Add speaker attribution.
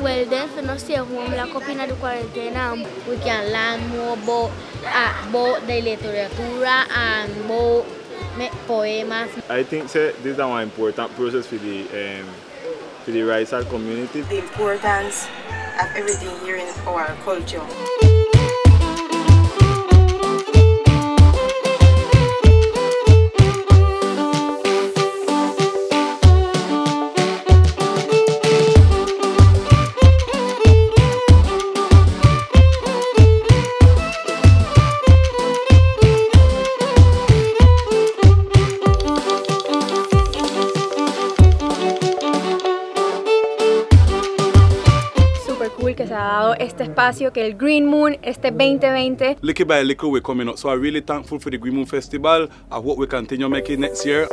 Speaker 1: Well, then, for no stay home, like up in the quarantine,
Speaker 2: we can learn more about, uh, about the literature and about poemas.
Speaker 3: I think say, this is an important process for the um, for the Raizal community.
Speaker 4: The importance of everything here in our culture.
Speaker 5: Que se ha dado este espacio, que el Green Moon, este 2020.
Speaker 6: Little by little we're coming up, so I'm really thankful for the Green Moon Festival. I hope we continue making next year.